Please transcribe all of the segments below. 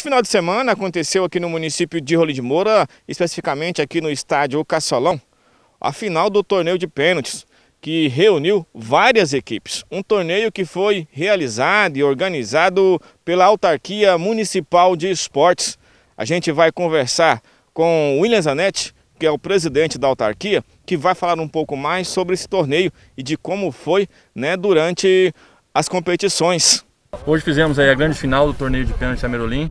Neste final de semana aconteceu aqui no município de Rolim de Moura, especificamente aqui no estádio Caçolão, a final do torneio de pênaltis, que reuniu várias equipes. Um torneio que foi realizado e organizado pela Autarquia Municipal de Esportes. A gente vai conversar com William Zanetti, que é o presidente da autarquia, que vai falar um pouco mais sobre esse torneio e de como foi né, durante as competições. Hoje fizemos a grande final do torneio de pênalti Amerolim.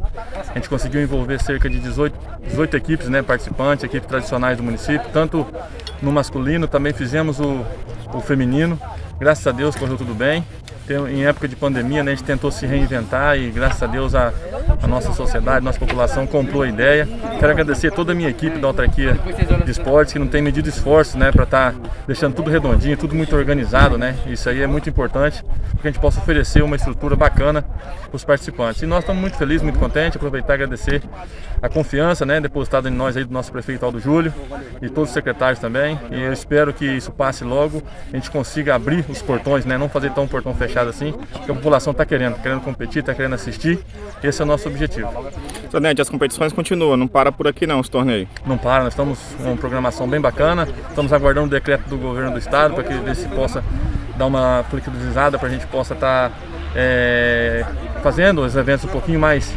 A gente conseguiu envolver cerca de 18, 18 equipes né, participantes, equipes tradicionais do município, tanto no masculino, também fizemos o, o feminino. Graças a Deus correu tudo bem em época de pandemia, né, a gente tentou se reinventar e graças a Deus a, a nossa sociedade, a nossa população comprou a ideia. Quero agradecer toda a minha equipe da autarquia de esportes que não tem medido esforço né, para estar tá deixando tudo redondinho, tudo muito organizado. Né? Isso aí é muito importante para que a gente possa oferecer uma estrutura bacana para os participantes. E nós estamos muito felizes, muito contentes, aproveitar e agradecer a confiança né, depositada em nós aí do nosso prefeito Aldo Júlio e todos os secretários também. E eu espero que isso passe logo, a gente consiga abrir os portões, né, não fazer tão portão fechado fechado assim, que a população está querendo, querendo competir, está querendo assistir. Esse é o nosso objetivo. Sonete, as competições continuam, não para por aqui não, os torneios? Não para, nós estamos com uma programação bem bacana, estamos aguardando o decreto do governo do estado para que ele se possa dar uma flexibilizada para a gente possa estar tá, é, fazendo os eventos um pouquinho mais,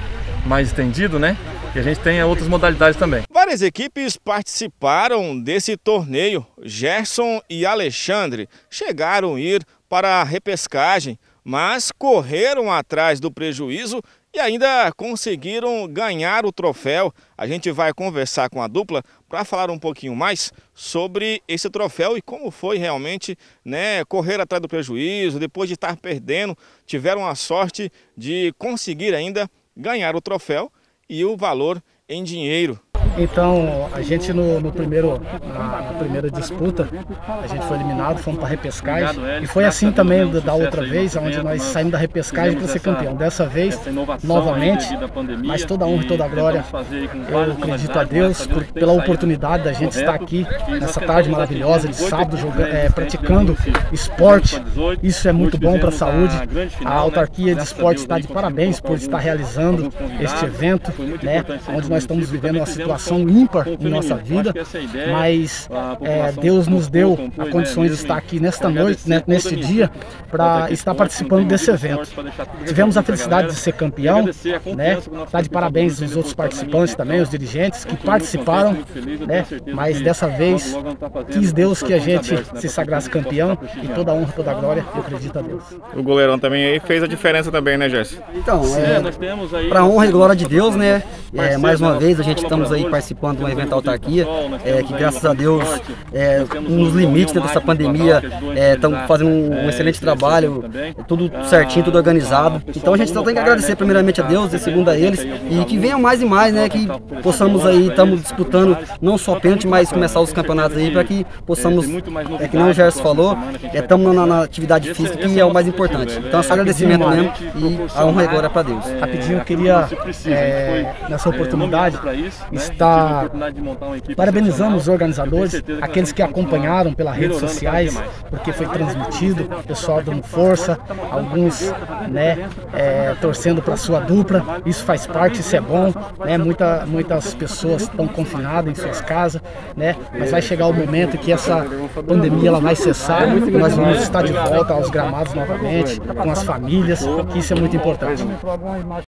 mais estendido, né? E a gente tem outras modalidades também. Várias equipes participaram desse torneio. Gerson e Alexandre chegaram a ir para a repescagem, mas correram atrás do prejuízo e ainda conseguiram ganhar o troféu. A gente vai conversar com a dupla para falar um pouquinho mais sobre esse troféu e como foi realmente né, correr atrás do prejuízo, depois de estar perdendo, tiveram a sorte de conseguir ainda ganhar o troféu e o valor em dinheiro. Então, a gente no, no primeiro, na, na, primeira disputa, a gente foi eliminado, fomos para a repescagem. E foi assim também da outra vez, onde nós saímos da repescagem para ser campeão. Dessa vez, novamente, mas toda a honra e toda a glória, eu acredito a Deus por, pela oportunidade da gente estar aqui nessa tarde maravilhosa de sábado, jogando, é, praticando esporte. Isso é muito bom para a saúde. A autarquia de esporte está de parabéns por estar realizando este evento, né, onde nós estamos vivendo uma situação situação ímpar em nossa vida, mas é, Deus nos deu a condições de estar aqui nesta noite, né, neste dia, para estar participando desse evento. Tivemos a felicidade de ser campeão, né? Tá de parabéns aos outros participantes também, os dirigentes que participaram, né? Mas dessa vez quis Deus que a gente se sagrasse campeão e toda a honra, toda a glória, eu acredito a Deus. O goleirão também aí fez a diferença também, né, Gerson? Então, é, para honra e glória de Deus, né? É, mais uma vez a gente estamos aí participando de um evento da autarquia, é, que graças a Deus, é, nos limites dessa pandemia, estamos é, fazendo um, um, excelente trabalho, tudo certinho, tudo organizado. Então a gente só tem que agradecer primeiramente a Deus e segundo a eles, e que venham mais e mais, né, que possamos aí, estamos disputando não só pênalti, mas começar os campeonatos aí, para que possamos, é que não o Gerson falou, estamos é, na, na, atividade física, que é o mais importante. Então esse agradecimento mesmo e a honra e glória para Deus. Rapidinho, eu queria, é, nessa oportunidade, estar está parabenizando os organizadores, aqueles que acompanharam pelas redes sociais, porque foi transmitido, o pessoal dando força, alguns né, é, torcendo para sua dupla, isso faz parte, isso é bom, né, muita, muitas pessoas estão confinadas em suas casas, né, mas vai chegar o momento que essa pandemia ela vai cessar, nós vamos estar de volta aos gramados novamente, com as famílias, que isso é muito importante.